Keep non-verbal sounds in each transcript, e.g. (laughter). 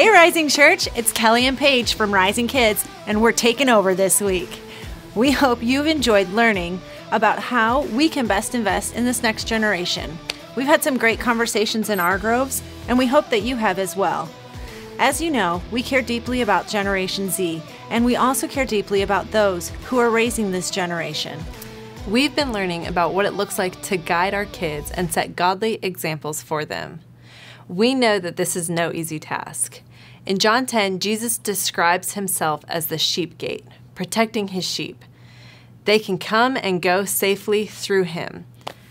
Hey, Rising Church, it's Kelly and Paige from Rising Kids, and we're taking over this week. We hope you've enjoyed learning about how we can best invest in this next generation. We've had some great conversations in our groves, and we hope that you have as well. As you know, we care deeply about Generation Z, and we also care deeply about those who are raising this generation. We've been learning about what it looks like to guide our kids and set godly examples for them. We know that this is no easy task. In John 10, Jesus describes himself as the sheep gate, protecting his sheep. They can come and go safely through him.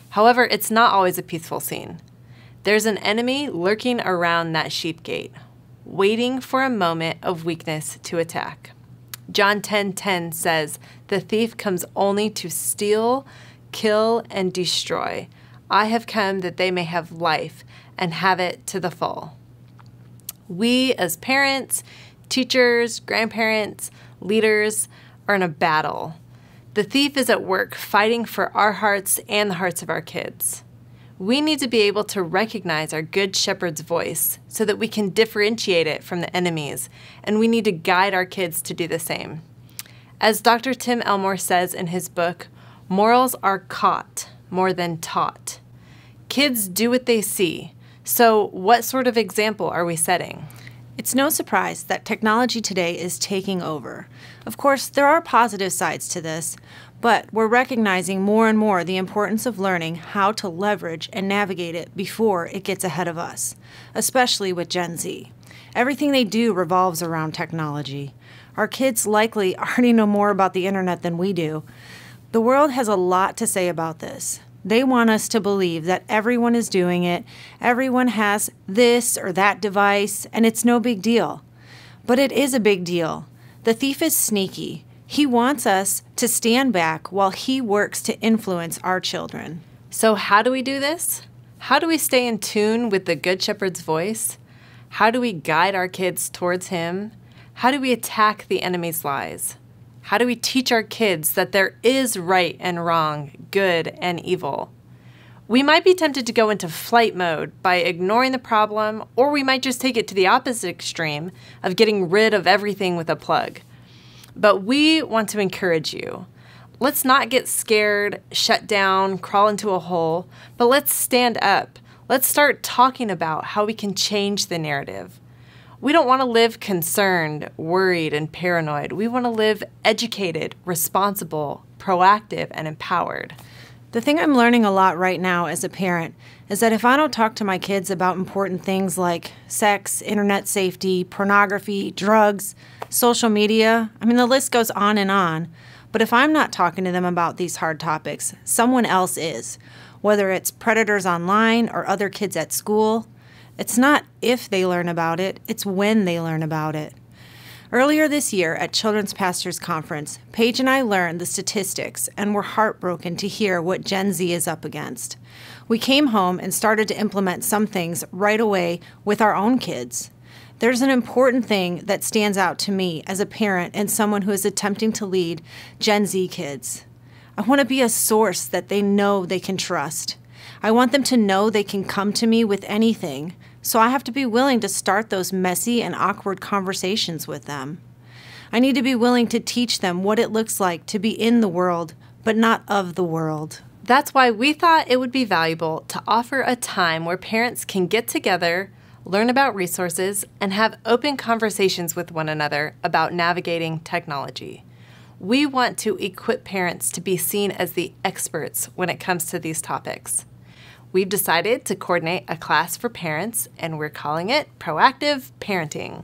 However, it's not always a peaceful scene. There's an enemy lurking around that sheep gate, waiting for a moment of weakness to attack. John 10:10 10, 10 says, "The thief comes only to steal, kill and destroy. I have come that they may have life and have it to the full. We, as parents, teachers, grandparents, leaders, are in a battle. The thief is at work fighting for our hearts and the hearts of our kids. We need to be able to recognize our good shepherd's voice so that we can differentiate it from the enemy's, and we need to guide our kids to do the same. As Dr. Tim Elmore says in his book, morals are caught more than taught. Kids do what they see, so, what sort of example are we setting? It's no surprise that technology today is taking over. Of course, there are positive sides to this, but we're recognizing more and more the importance of learning how to leverage and navigate it before it gets ahead of us, especially with Gen Z. Everything they do revolves around technology. Our kids likely (laughs) already know more about the internet than we do. The world has a lot to say about this. They want us to believe that everyone is doing it, everyone has this or that device, and it's no big deal. But it is a big deal. The thief is sneaky. He wants us to stand back while he works to influence our children. So, how do we do this? How do we stay in tune with the Good Shepherd's voice? How do we guide our kids towards him? How do we attack the enemy's lies? How do we teach our kids that there is right and wrong, good and evil? We might be tempted to go into flight mode by ignoring the problem, or we might just take it to the opposite extreme of getting rid of everything with a plug. But we want to encourage you. Let's not get scared, shut down, crawl into a hole, but let's stand up. Let's start talking about how we can change the narrative. We don't want to live concerned, worried, and paranoid. We want to live educated, responsible, proactive, and empowered. The thing I'm learning a lot right now as a parent is that if I don't talk to my kids about important things like sex, internet safety, pornography, drugs, social media, I mean, the list goes on and on. But if I'm not talking to them about these hard topics, someone else is, whether it's predators online or other kids at school. It's not if they learn about it, it's when they learn about it. Earlier this year at Children's Pastors Conference, Paige and I learned the statistics and were heartbroken to hear what Gen Z is up against. We came home and started to implement some things right away with our own kids. There's an important thing that stands out to me as a parent and someone who is attempting to lead Gen Z kids. I want to be a source that they know they can trust. I want them to know they can come to me with anything, so I have to be willing to start those messy and awkward conversations with them. I need to be willing to teach them what it looks like to be in the world, but not of the world. That's why we thought it would be valuable to offer a time where parents can get together, learn about resources, and have open conversations with one another about navigating technology. We want to equip parents to be seen as the experts when it comes to these topics. We've decided to coordinate a class for parents, and we're calling it Proactive Parenting.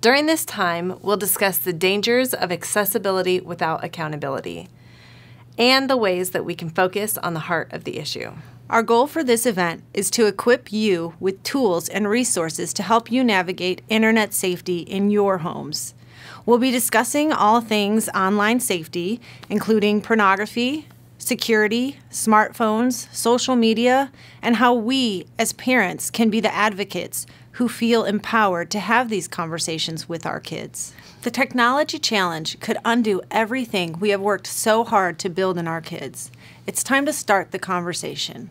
During this time, we'll discuss the dangers of accessibility without accountability and the ways that we can focus on the heart of the issue. Our goal for this event is to equip you with tools and resources to help you navigate internet safety in your homes. We'll be discussing all things online safety, including pornography, security, smartphones, social media, and how we as parents can be the advocates who feel empowered to have these conversations with our kids. The technology challenge could undo everything we have worked so hard to build in our kids. It's time to start the conversation.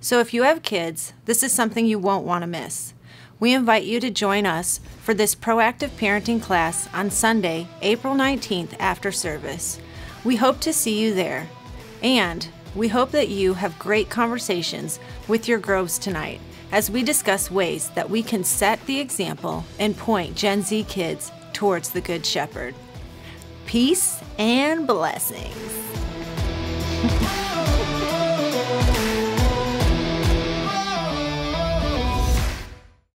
So, if you have kids, this is something you won't want to miss. We invite you to join us for this proactive parenting class on Sunday, April 19th after service. We hope to see you there. And we hope that you have great conversations with your Groves tonight as we discuss ways that we can set the example and point Gen Z kids towards the Good Shepherd. Peace and blessings. (laughs)